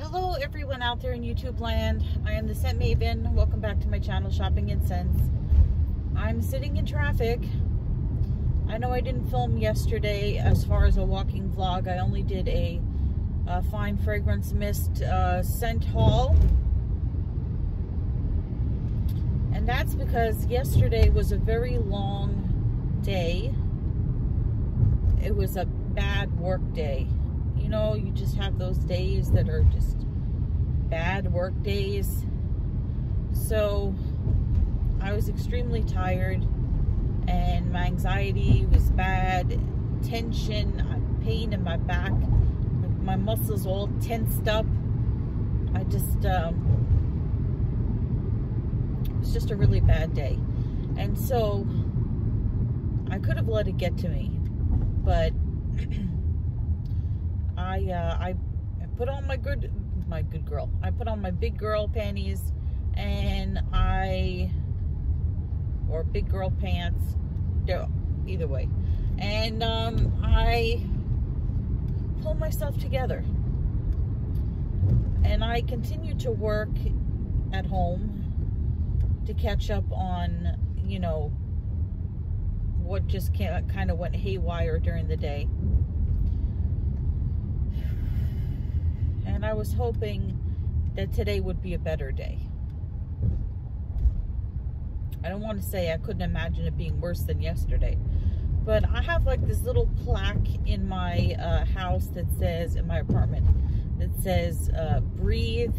Hello everyone out there in YouTube land. I am the Scent Maven. Welcome back to my channel, Shopping and Scents. I'm sitting in traffic. I know I didn't film yesterday as far as a walking vlog. I only did a, a fine fragrance mist uh, scent haul. And that's because yesterday was a very long day. It was a bad work day you know, you just have those days that are just bad work days. So I was extremely tired and my anxiety was bad, tension, pain in my back, my muscles all tensed up. I just, um, it's just a really bad day. And so I could have let it get to me, but I, uh, I, put on my good, my good girl. I put on my big girl panties and I, or big girl pants, either way. And um, I pulled myself together. And I continued to work at home to catch up on, you know, what just kind of went haywire during the day. And I was hoping that today would be a better day. I don't want to say I couldn't imagine it being worse than yesterday, but I have like this little plaque in my uh, house that says, in my apartment, that says, uh, breathe.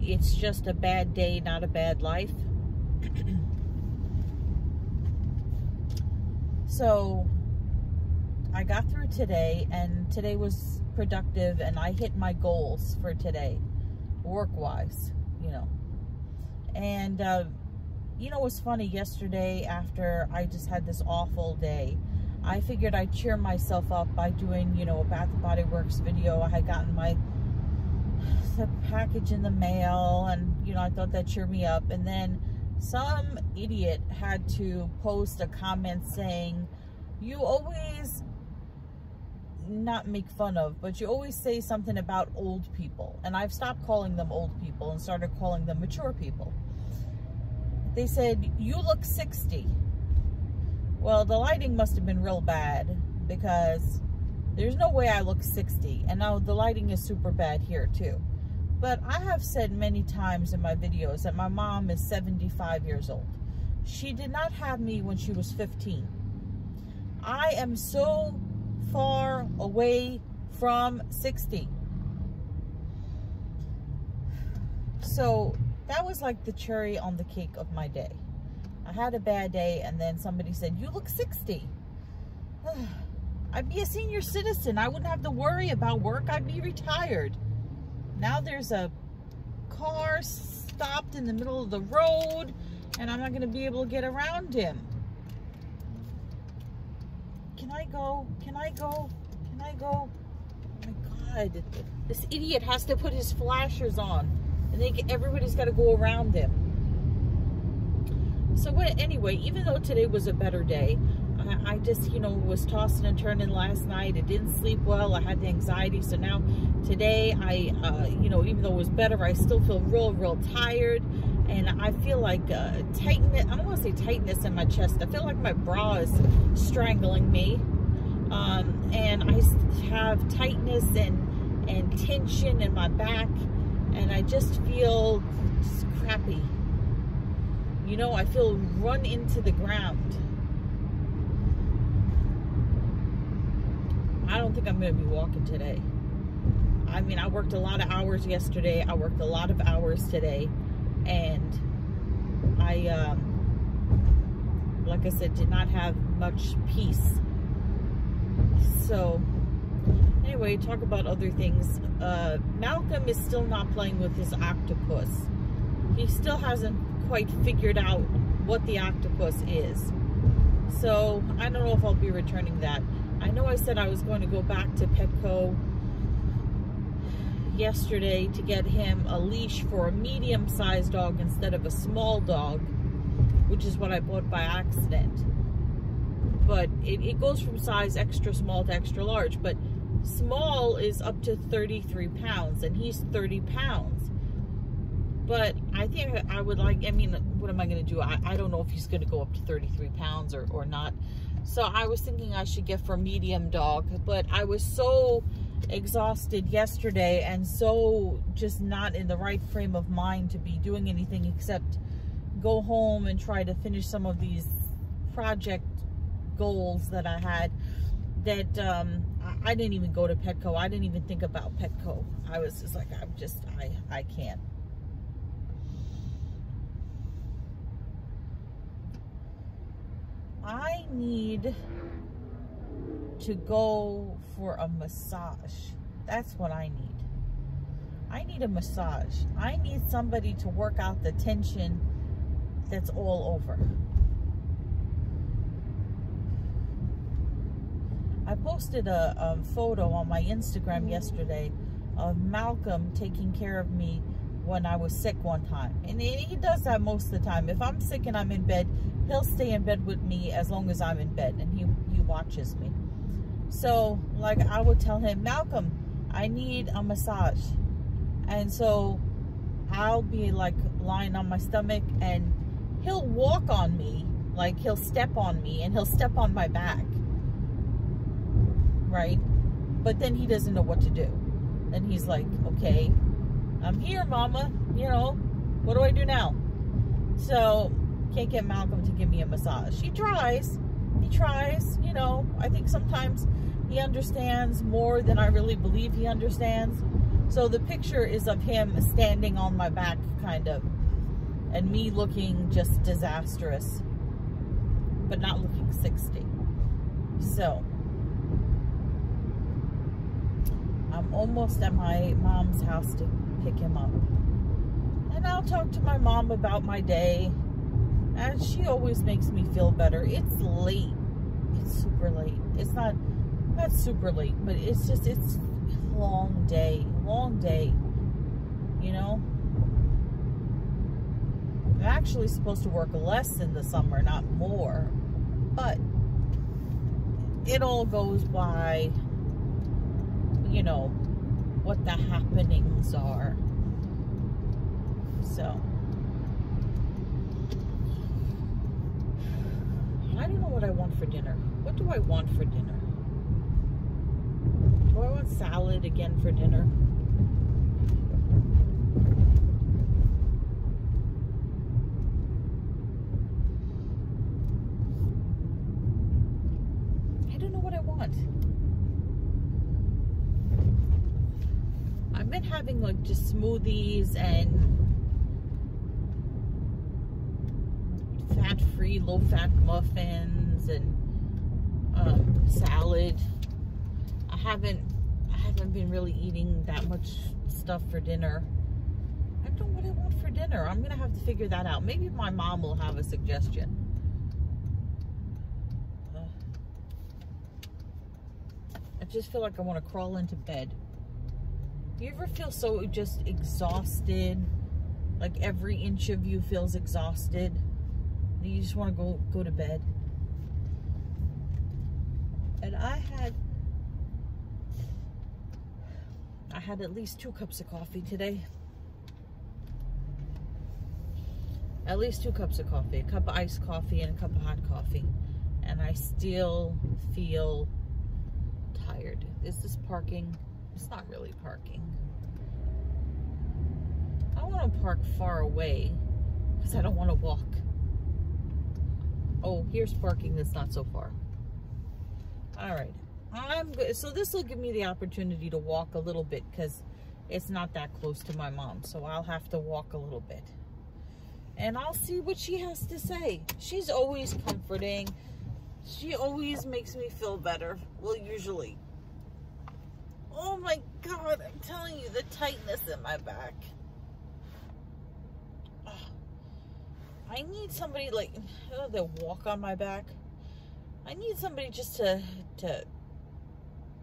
It's just a bad day, not a bad life. so I got through today and today was productive and I hit my goals for today, work-wise, you know. And, uh, you know, it was funny yesterday after I just had this awful day. I figured I'd cheer myself up by doing, you know, a Bath & Body Works video. I had gotten my the package in the mail and, you know, I thought that cheered me up. And then some idiot had to post a comment saying, you always not make fun of, but you always say something about old people. And I've stopped calling them old people and started calling them mature people. They said, you look 60. Well, the lighting must have been real bad because there's no way I look 60. And now the lighting is super bad here too. But I have said many times in my videos that my mom is 75 years old. She did not have me when she was 15. I am so far away from 60. So that was like the cherry on the cake of my day. I had a bad day and then somebody said, you look 60. I'd be a senior citizen. I wouldn't have to worry about work. I'd be retired. Now there's a car stopped in the middle of the road and I'm not going to be able to get around him. Can I go? Can I go? Can I go? Oh my God. This idiot has to put his flashers on. And then everybody's got to go around him. So what, anyway, even though today was a better day, I, I just, you know, was tossing and turning last night. I didn't sleep well. I had the anxiety. So now today, I, uh, you know, even though it was better, I still feel real, real tired and I feel like uh, tightness, I don't want to say tightness in my chest. I feel like my bra is strangling me. Um, and I have tightness and, and tension in my back. And I just feel crappy. You know, I feel run into the ground. I don't think I'm going to be walking today. I mean, I worked a lot of hours yesterday. I worked a lot of hours today and I, um, like I said, did not have much peace. So, anyway, talk about other things. Uh, Malcolm is still not playing with his octopus. He still hasn't quite figured out what the octopus is. So, I don't know if I'll be returning that. I know I said I was going to go back to Petco yesterday to get him a leash for a medium-sized dog instead of a small dog, which is what I bought by accident. But it, it goes from size extra small to extra large. But Small is up to 33 pounds, and he's 30 pounds. But I think I would like, I mean, what am I going to do? I, I don't know if he's going to go up to 33 pounds or, or not. So I was thinking I should get for medium dog, but I was so exhausted yesterday and so just not in the right frame of mind to be doing anything except go home and try to finish some of these project goals that I had that um, I, didn't even go to Petco. I didn't even think about Petco. I was just like, I'm just, I, I can't. I need to go for a massage. That's what I need. I need a massage. I need somebody to work out the tension that's all over. I posted a, a photo on my Instagram yesterday of Malcolm taking care of me when I was sick one time. And he does that most of the time. If I'm sick and I'm in bed, he'll stay in bed with me as long as I'm in bed and he, he watches me. So, like, I would tell him, Malcolm, I need a massage. And so I'll be like lying on my stomach and he'll walk on me, like he'll step on me and he'll step on my back. Right? But then he doesn't know what to do. And he's like, okay, I'm here, mama. You know, what do I do now? So can't get Malcolm to give me a massage. She tries. He tries, you know. I think sometimes he understands more than I really believe he understands. So the picture is of him standing on my back, kind of, and me looking just disastrous, but not looking 60. So, I'm almost at my mom's house to pick him up. And I'll talk to my mom about my day and she always makes me feel better. It's late. It's super late. It's not not super late, but it's just it's a long day. Long day. You know? I'm actually supposed to work less in the summer, not more. But it all goes by you know what the happenings are. So I don't know what I want for dinner. What do I want for dinner? Do I want salad again for dinner? I don't know what I want. I've been having like just smoothies and fat-free, low-fat muffins and um, salad. I haven't I haven't been really eating that much stuff for dinner. I don't know what I want for dinner. I'm gonna have to figure that out. Maybe my mom will have a suggestion. I just feel like I want to crawl into bed. Do you ever feel so just exhausted? Like every inch of you feels exhausted? You just want to go go to bed. And I had I had at least two cups of coffee today. At least two cups of coffee. A cup of iced coffee and a cup of hot coffee. And I still feel tired. Is this parking? It's not really parking. I want to park far away because I don't want to walk. Oh, here's parking that's not so far. All right. I'm good. So this will give me the opportunity to walk a little bit because it's not that close to my mom. So I'll have to walk a little bit. And I'll see what she has to say. She's always comforting. She always makes me feel better. Well, usually. Oh my God, I'm telling you, the tightness in my back. I need somebody like uh, that walk on my back. I need somebody just to to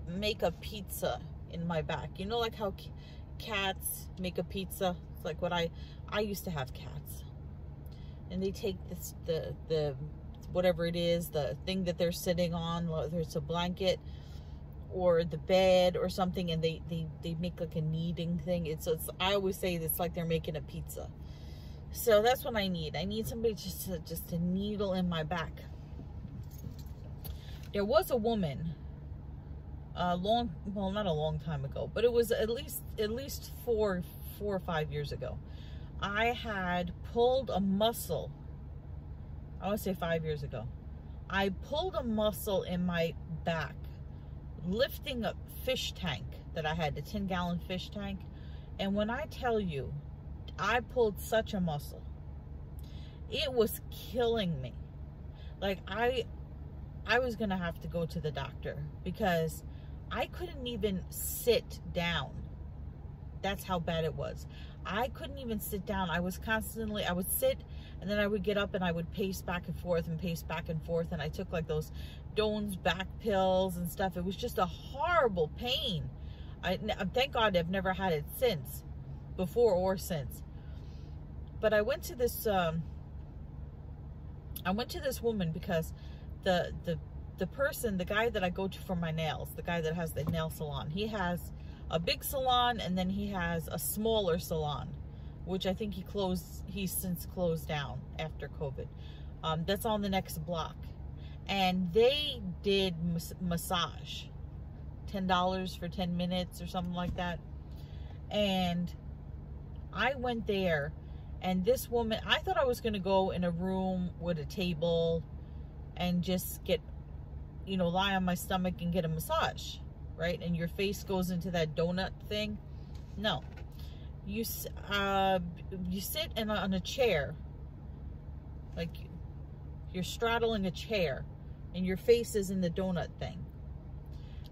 make a pizza in my back. You know, like how cats make a pizza. It's like what I I used to have cats, and they take this the the whatever it is, the thing that they're sitting on, whether it's a blanket or the bed or something and they they, they make like a kneading thing it's, it's i always say it's like they're making a pizza so that's what i need. I need somebody just to just to needle in my back. There was a woman a long well not a long time ago but it was at least at least four four or five years ago. I had pulled a muscle. I want to say five years ago. I pulled a muscle in my back lifting a fish tank that I had, the 10 gallon fish tank. And when I tell you, I pulled such a muscle, it was killing me. Like I, I was going to have to go to the doctor because I couldn't even sit down. That's how bad it was. I couldn't even sit down. I was constantly, I would sit and then I would get up and I would pace back and forth and pace back and forth. And I took like those Doan's back pills and stuff. It was just a horrible pain. I thank God I've never had it since, before or since. But I went to this, um, I went to this woman because the the the person, the guy that I go to for my nails, the guy that has the nail salon, he has a big salon and then he has a smaller salon, which I think he closed, he's since closed down after COVID. Um, that's on the next block. And they did massage. $10 for 10 minutes or something like that. And I went there and this woman I thought I was gonna go in a room with a table and just get you know lie on my stomach and get a massage right? And your face goes into that donut thing. No. You uh you sit in on a chair. Like you're straddling a chair and your face is in the donut thing.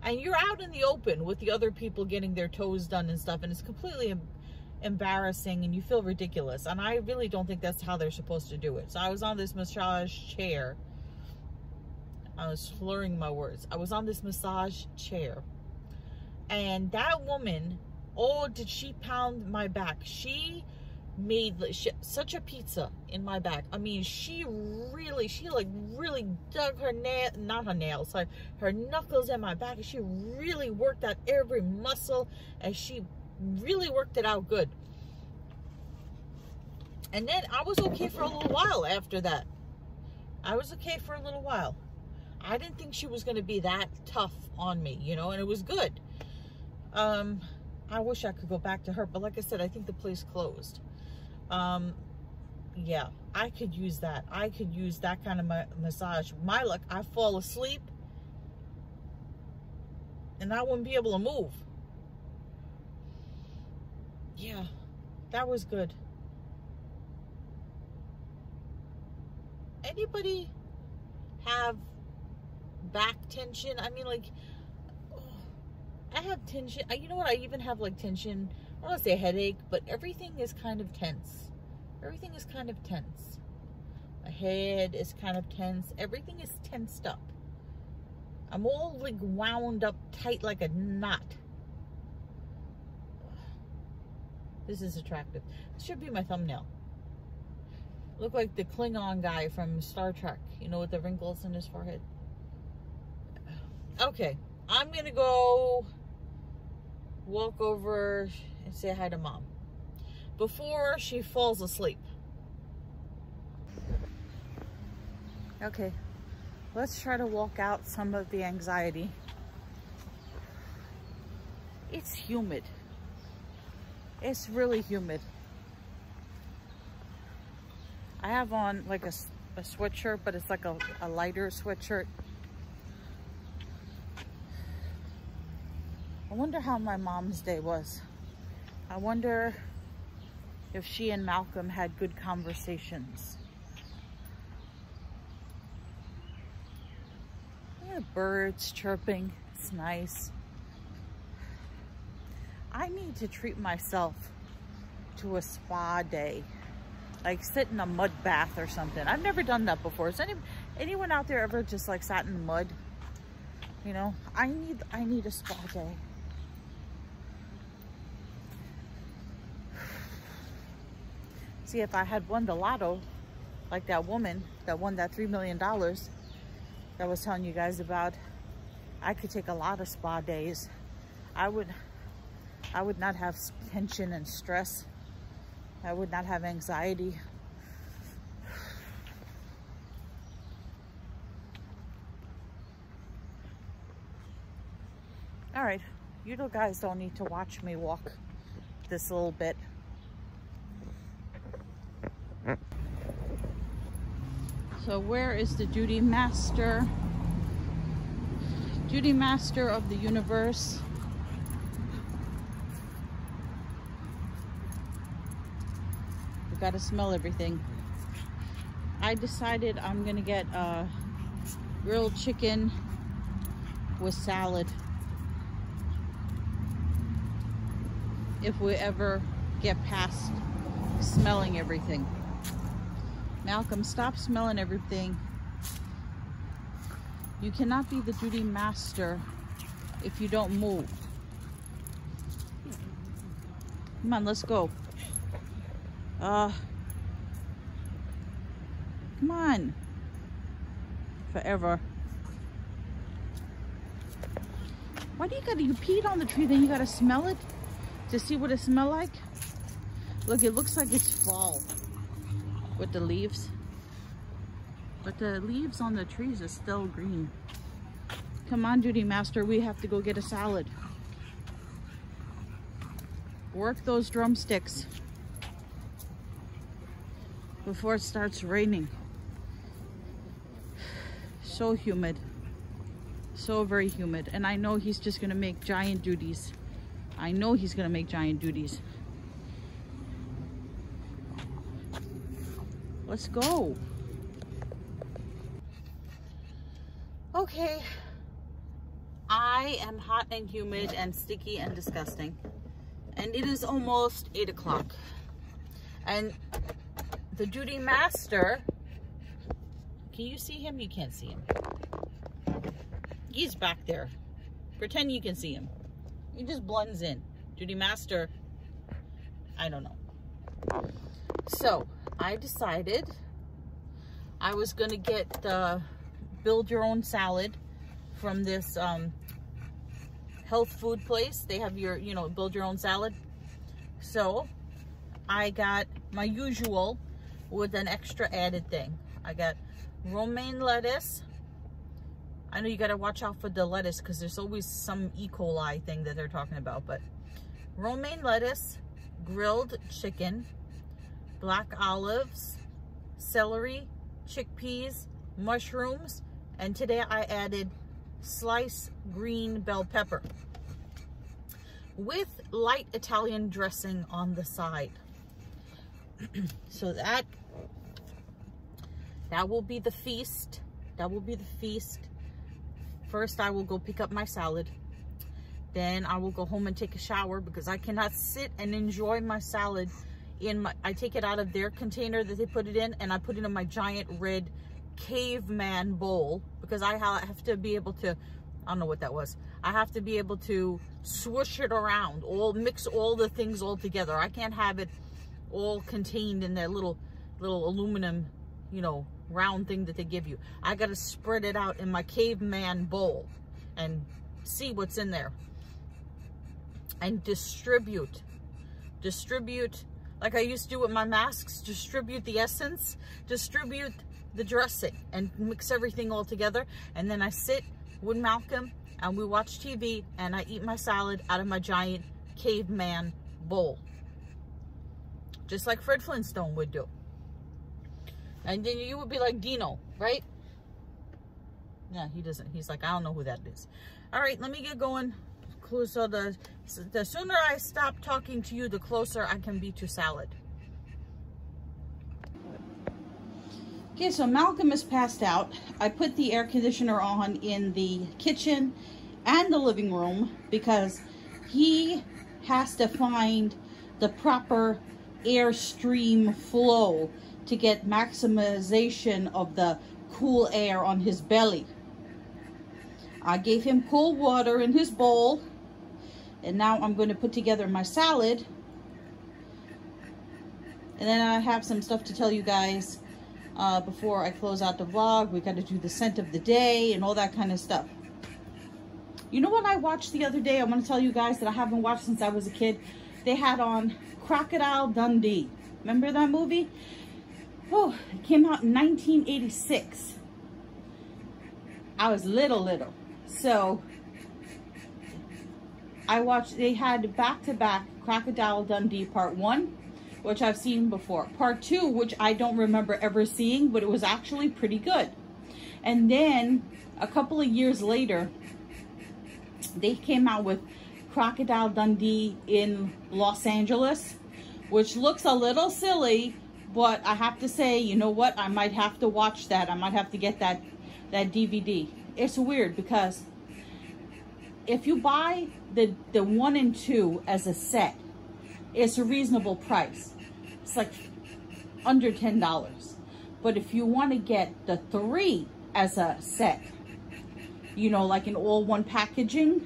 And you're out in the open with the other people getting their toes done and stuff, and it's completely embarrassing and you feel ridiculous. And I really don't think that's how they're supposed to do it. So I was on this massage chair. I was slurring my words. I was on this massage chair. And that woman, oh, did she pound my back? She made such a pizza in my back. I mean, she really, she like really dug her nail, not her nails, sorry, her knuckles in my back. And she really worked out every muscle and she really worked it out good. And then I was okay for a little while after that. I was okay for a little while. I didn't think she was going to be that tough on me, you know, and it was good. Um, I wish I could go back to her, but like I said, I think the place closed um yeah i could use that i could use that kind of ma massage my luck i fall asleep and i wouldn't be able to move yeah that was good anybody have back tension i mean like oh, i have tension you know what i even have like tension I don't want to say headache, but everything is kind of tense. Everything is kind of tense. My head is kind of tense. Everything is tensed up. I'm all like wound up tight like a knot. This is attractive. This should be my thumbnail. Look like the Klingon guy from Star Trek, you know, with the wrinkles in his forehead. Okay, I'm gonna go walk over and say hi to mom before she falls asleep. Okay, let's try to walk out some of the anxiety. It's humid. It's really humid. I have on like a, a sweatshirt, but it's like a, a lighter sweatshirt. I wonder how my mom's day was. I wonder if she and Malcolm had good conversations. Yeah, birds chirping, it's nice. I need to treat myself to a spa day, like sit in a mud bath or something. I've never done that before. Has any, anyone out there ever just like sat in mud? You know, I need, I need a spa day. see if I had won the lotto, like that woman that won that $3 million that I was telling you guys about, I could take a lot of spa days. I would, I would not have tension and stress. I would not have anxiety. All right, you little guys don't need to watch me walk this little bit. So where is the duty master? Duty master of the universe. We gotta smell everything. I decided I'm gonna get a grilled chicken with salad. If we ever get past smelling everything. Malcolm, stop smelling everything. You cannot be the duty master if you don't move. Come on, let's go. Uh, come on. Forever. Why do you gotta, you peed on the tree, then you gotta smell it to see what it smell like? Look, it looks like it's fall with the leaves. But the leaves on the trees are still green. Come on, duty master, we have to go get a salad. Work those drumsticks before it starts raining. So humid. So very humid. And I know he's just gonna make giant duties. I know he's gonna make giant duties. Let's go. Okay. I am hot and humid and sticky and disgusting. And it is almost 8 o'clock. And the duty master, can you see him? You can't see him. He's back there. Pretend you can see him. He just blends in. Duty master, I don't know. So, I decided I was going to get the build your own salad from this um, health food place. They have your, you know, build your own salad. So I got my usual with an extra added thing. I got romaine lettuce. I know you got to watch out for the lettuce because there's always some E. coli thing that they're talking about. But romaine lettuce, grilled chicken, black olives, celery, chickpeas, mushrooms, and today I added sliced green bell pepper with light Italian dressing on the side. so that that will be the feast. That will be the feast. First, I will go pick up my salad. Then I will go home and take a shower because I cannot sit and enjoy my salad in my, I take it out of their container that they put it in and I put it in my giant red caveman bowl because I have to be able to, I don't know what that was. I have to be able to swoosh it around, all mix all the things all together. I can't have it all contained in that little, little aluminum, you know, round thing that they give you. I got to spread it out in my caveman bowl and see what's in there and distribute, distribute like I used to do with my masks, distribute the essence, distribute the dressing and mix everything all together. And then I sit with Malcolm and we watch TV and I eat my salad out of my giant caveman bowl. Just like Fred Flintstone would do. And then you would be like Dino, right? Yeah, he doesn't. He's like, I don't know who that is. All right, let me get going. So the, the sooner I stop talking to you, the closer I can be to salad. Okay, so Malcolm is passed out. I put the air conditioner on in the kitchen and the living room because he has to find the proper airstream flow to get maximization of the cool air on his belly. I gave him cool water in his bowl and now I'm going to put together my salad and then I have some stuff to tell you guys uh, before I close out the vlog. We got to do the scent of the day and all that kind of stuff. You know what I watched the other day? I want to tell you guys that I haven't watched since I was a kid. They had on Crocodile Dundee. Remember that movie? Oh, it came out in 1986. I was little, little. So I watched, they had back-to-back -back Crocodile Dundee Part 1, which I've seen before. Part 2, which I don't remember ever seeing, but it was actually pretty good. And then a couple of years later, they came out with Crocodile Dundee in Los Angeles, which looks a little silly, but I have to say, you know what? I might have to watch that. I might have to get that, that DVD. It's weird because if you buy the, the one and two as a set, it's a reasonable price. It's like under $10. But if you want to get the three as a set, you know, like in all one packaging,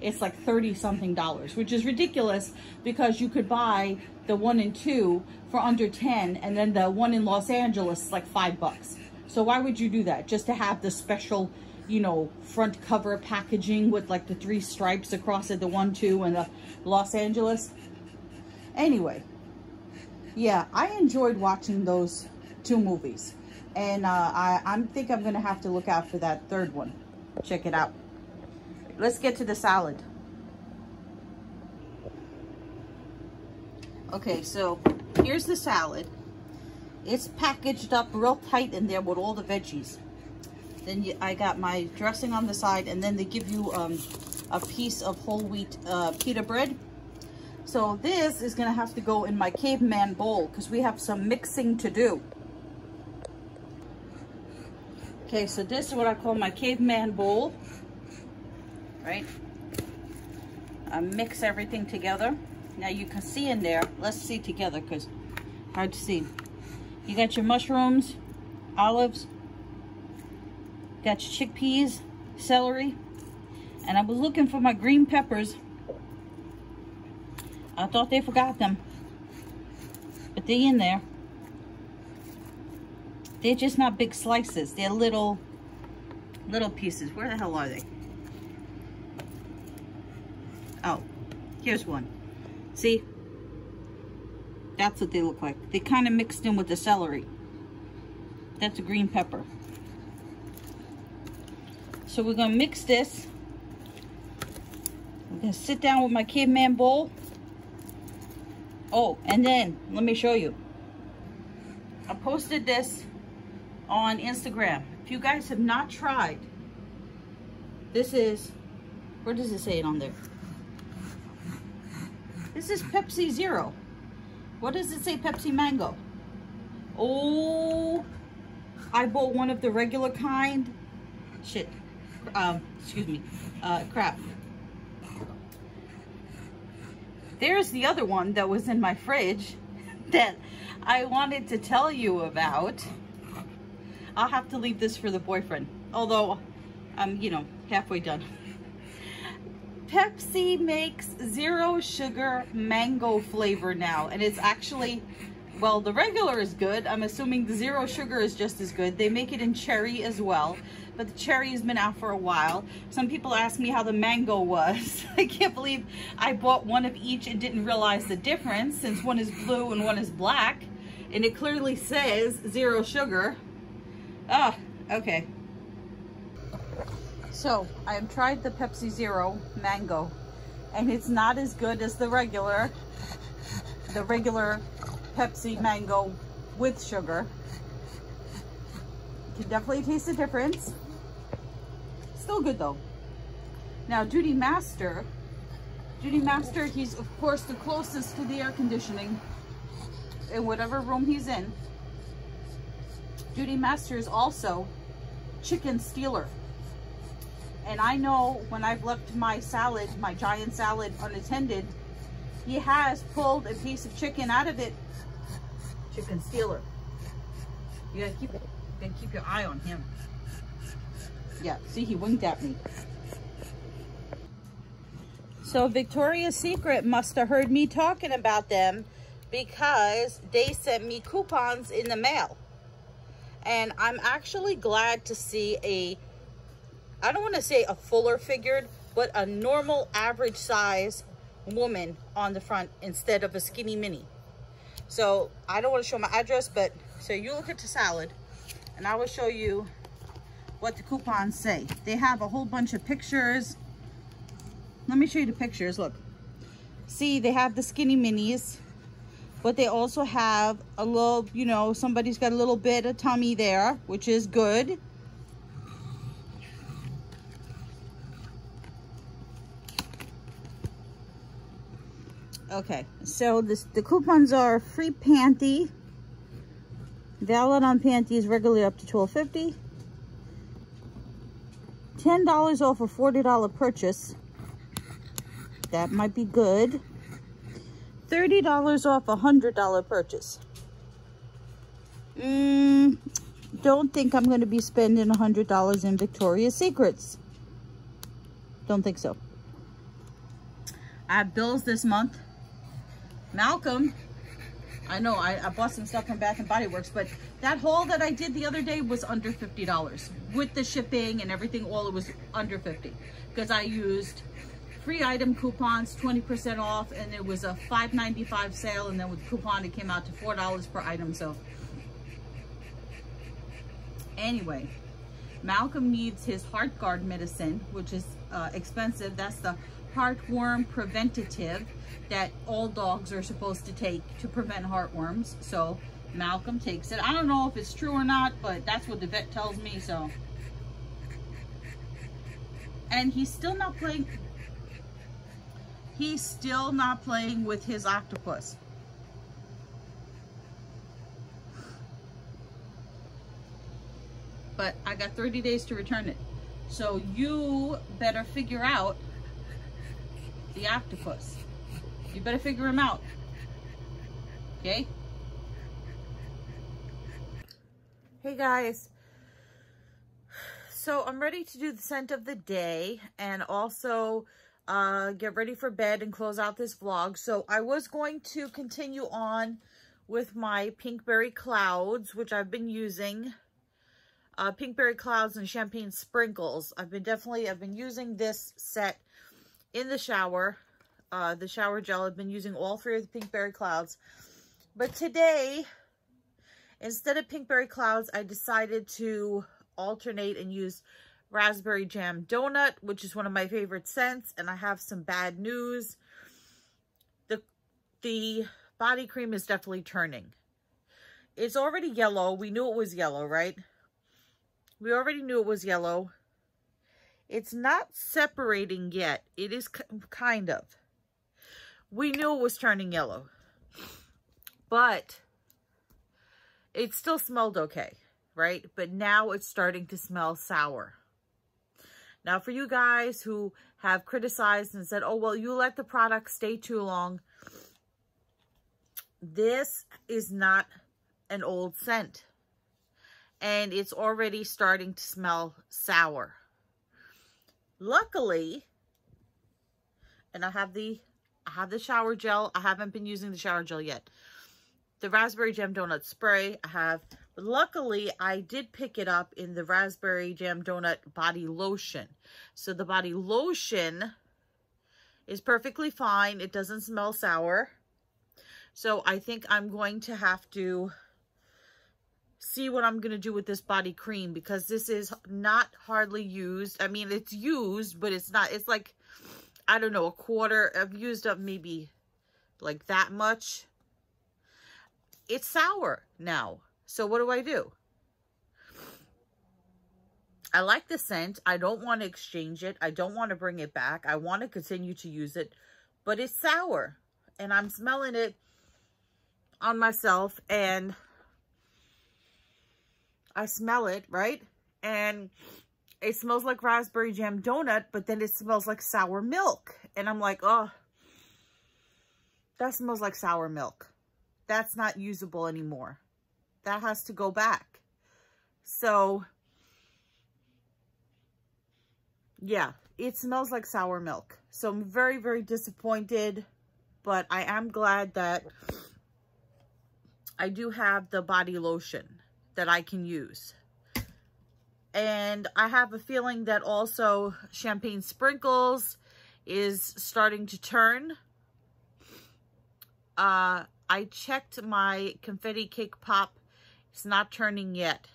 it's like 30 something dollars, which is ridiculous because you could buy the one and two for under 10 and then the one in Los Angeles is like five bucks. So why would you do that? Just to have the special, you know, front cover packaging with like the three stripes across it, the one, two, and the Los Angeles. Anyway, yeah, I enjoyed watching those two movies. And uh, I, I think I'm going to have to look out for that third one. Check it out. Let's get to the salad. Okay, so here's the salad. It's packaged up real tight in there with all the veggies. Then you, I got my dressing on the side, and then they give you um, a piece of whole wheat uh, pita bread. So this is gonna have to go in my caveman bowl because we have some mixing to do. Okay, so this is what I call my caveman bowl right? I mix everything together. Now you can see in there, let's see together because hard to see. You got your mushrooms, olives, got your chickpeas, celery, and I was looking for my green peppers. I thought they forgot them, but they in there. They're just not big slices. They're little, little pieces. Where the hell are they? Oh, here's one. See? That's what they look like. They kind of mixed in with the celery. That's a green pepper. So we're going to mix this. I'm going to sit down with my caveman bowl. Oh, and then, let me show you. I posted this on Instagram. If you guys have not tried, this is, where does it say it on there? This is Pepsi Zero. What does it say Pepsi Mango? Oh, I bought one of the regular kind. Shit. Um, excuse me. Uh, crap. There's the other one that was in my fridge that I wanted to tell you about. I'll have to leave this for the boyfriend. Although, I'm, you know, halfway done. Pepsi makes zero sugar mango flavor now. And it's actually, well, the regular is good. I'm assuming the zero sugar is just as good. They make it in cherry as well. But the cherry has been out for a while. Some people ask me how the mango was. I can't believe I bought one of each and didn't realize the difference since one is blue and one is black. And it clearly says zero sugar. Ah, okay. So I have tried the Pepsi Zero mango and it's not as good as the regular, the regular Pepsi mango with sugar. You can definitely taste the difference. Still good though. Now Duty Master, Duty Master, he's of course the closest to the air conditioning in whatever room he's in. Duty Master is also chicken stealer. And I know when I've left my salad, my giant salad unattended, he has pulled a piece of chicken out of it. Chicken stealer. You gotta keep, you gotta keep your eye on him. Yeah, see, he winked at me. So Victoria's Secret must have heard me talking about them because they sent me coupons in the mail. And I'm actually glad to see a I don't want to say a fuller figured, but a normal average size woman on the front instead of a skinny mini. So I don't want to show my address, but so you look at the salad and I will show you what the coupons say. They have a whole bunch of pictures. Let me show you the pictures. Look. See, they have the skinny minis, but they also have a little, you know, somebody's got a little bit of tummy there, which is good. Okay, so this, the coupons are free panty. Valid on panties regularly up to twelve fifty. $10 off a $40 purchase. That might be good. $30 off a $100 purchase. Mm, don't think I'm going to be spending $100 in Victoria's Secrets. Don't think so. I have bills this month. Malcolm, I know I, I bought some stuff from Bath and Body Works, but that haul that I did the other day was under $50 with the shipping and everything. All it was under 50 because I used free item coupons, 20% off, and it was a $5.95 sale. And then with coupon, it came out to $4 per item. So anyway, Malcolm needs his Heartgard medicine, which is uh, expensive. That's the heartworm preventative that all dogs are supposed to take to prevent heartworms. So Malcolm takes it. I don't know if it's true or not, but that's what the vet tells me, so. And he's still not playing, he's still not playing with his octopus. But I got 30 days to return it. So you better figure out the octopus. You better figure him out. Okay? Hey guys. So I'm ready to do the scent of the day and also uh, get ready for bed and close out this vlog. So I was going to continue on with my Pinkberry Clouds, which I've been using. Uh, Pinkberry Clouds and Champagne Sprinkles. I've been definitely, I've been using this set in the shower uh, the shower gel. I've been using all three of the Pinkberry Clouds. But today, instead of Pinkberry Clouds, I decided to alternate and use Raspberry Jam Donut, which is one of my favorite scents. And I have some bad news. The, the body cream is definitely turning. It's already yellow. We knew it was yellow, right? We already knew it was yellow. It's not separating yet. It is kind of we knew it was turning yellow. But it still smelled okay, right? But now it's starting to smell sour. Now, for you guys who have criticized and said, oh, well, you let the product stay too long, this is not an old scent. And it's already starting to smell sour. Luckily, and I have the I have the shower gel. I haven't been using the shower gel yet. The Raspberry Jam Donut Spray I have. Luckily, I did pick it up in the Raspberry Jam Donut Body Lotion. So the body lotion is perfectly fine. It doesn't smell sour. So I think I'm going to have to see what I'm going to do with this body cream because this is not hardly used. I mean, it's used, but it's not, it's like I don't know, a quarter. I've used up maybe like that much. It's sour now. So what do I do? I like the scent. I don't want to exchange it. I don't want to bring it back. I want to continue to use it. But it's sour. And I'm smelling it on myself. And I smell it, right? And it smells like raspberry jam donut, but then it smells like sour milk. And I'm like, oh, that smells like sour milk. That's not usable anymore. That has to go back. So, yeah, it smells like sour milk. So I'm very, very disappointed, but I am glad that I do have the body lotion that I can use. And I have a feeling that also Champagne Sprinkles is starting to turn. Uh, I checked my Confetti Cake Pop. It's not turning yet.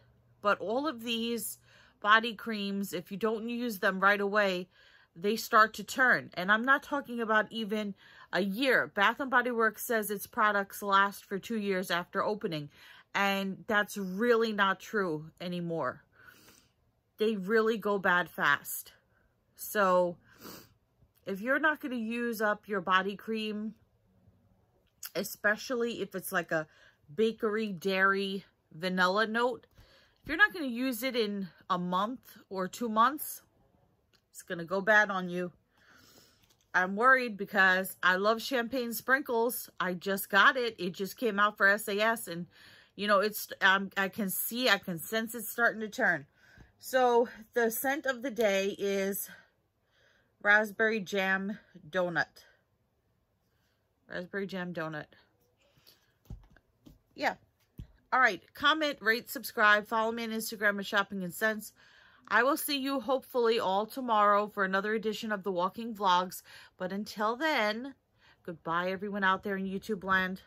But all of these body creams, if you don't use them right away, they start to turn. And I'm not talking about even a year. Bath & Body Works says its products last for two years after opening. And that's really not true anymore. They really go bad fast. So if you're not going to use up your body cream, especially if it's like a bakery, dairy, vanilla note, if you're not going to use it in a month or two months, it's going to go bad on you. I'm worried because I love champagne sprinkles. I just got it. It just came out for SAS and, you know, it's, um, I can see, I can sense it's starting to turn. So the scent of the day is raspberry jam donut. Raspberry jam donut. Yeah. All right. Comment, rate, subscribe. Follow me on Instagram at Shopping and Scents. I will see you hopefully all tomorrow for another edition of the Walking Vlogs. But until then, goodbye everyone out there in YouTube land.